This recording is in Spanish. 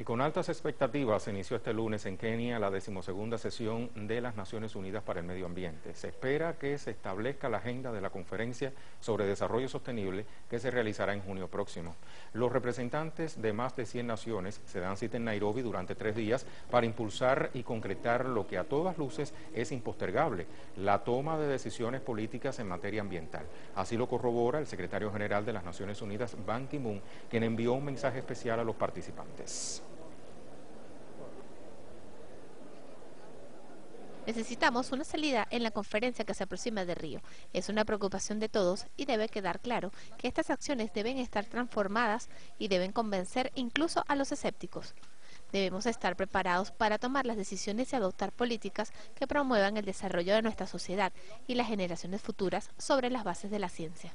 Y con altas expectativas se inició este lunes en Kenia la decimosegunda sesión de las Naciones Unidas para el Medio Ambiente. Se espera que se establezca la agenda de la conferencia sobre desarrollo sostenible que se realizará en junio próximo. Los representantes de más de 100 naciones se dan cita en Nairobi durante tres días para impulsar y concretar lo que a todas luces es impostergable, la toma de decisiones políticas en materia ambiental. Así lo corrobora el secretario general de las Naciones Unidas, Ban Ki-moon, quien envió un mensaje especial a los participantes. Necesitamos una salida en la conferencia que se aproxima de Río. Es una preocupación de todos y debe quedar claro que estas acciones deben estar transformadas y deben convencer incluso a los escépticos. Debemos estar preparados para tomar las decisiones y adoptar políticas que promuevan el desarrollo de nuestra sociedad y las generaciones futuras sobre las bases de la ciencia.